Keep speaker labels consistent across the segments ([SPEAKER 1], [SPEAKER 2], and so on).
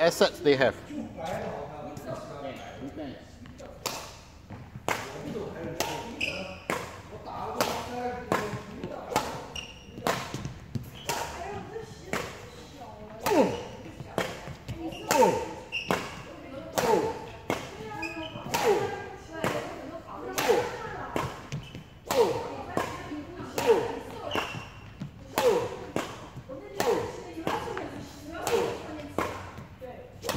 [SPEAKER 1] assets they have?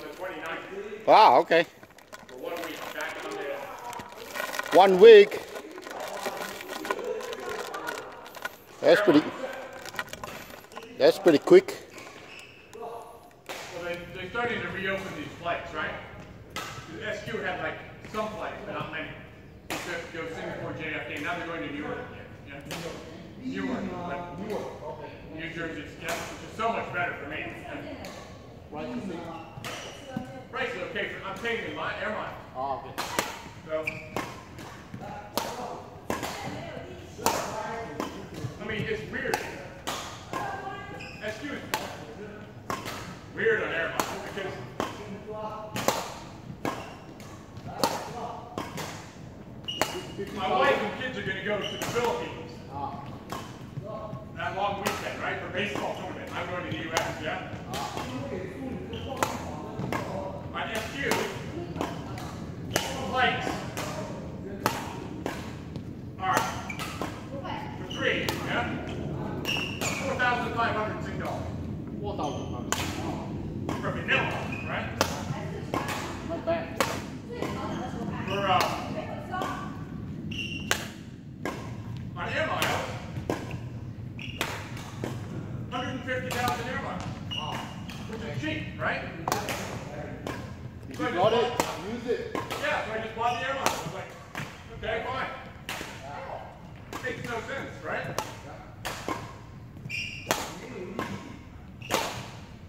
[SPEAKER 2] the 29th
[SPEAKER 1] Wow, okay.
[SPEAKER 2] for one week.
[SPEAKER 1] One week. That's pretty. That's pretty quick.
[SPEAKER 2] Well, they, they're starting to reopen these flights, right? The SQ had like some flights, but not many. Except go Singapore JFK, now they're going to Newark again. Yeah? Newark. But. New Jersey. Yeah, which is so much better for me. Price is okay. For, I'm paying in my air miles.
[SPEAKER 1] Oh, okay.
[SPEAKER 2] So. I mean, it's weird. Excuse me. Weird on air miles because my wife and kids are going to go to the Philippines. Right, for baseball tournament. I'm going to the U.S., yeah? My SQ flights are for three, yeah? Four thousand five hundred Sing dollars.
[SPEAKER 1] Four thousand.
[SPEAKER 2] For Manila, right?
[SPEAKER 1] Not bad.
[SPEAKER 2] For, uh, on air miles, hundred and fifty thousand air miles. Which is cheap, right? So
[SPEAKER 1] you got it, use it.
[SPEAKER 2] Yeah, so I just bought the air miles. I was like, okay, fine. Makes no sense, right?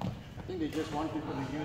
[SPEAKER 1] I think they just want people to use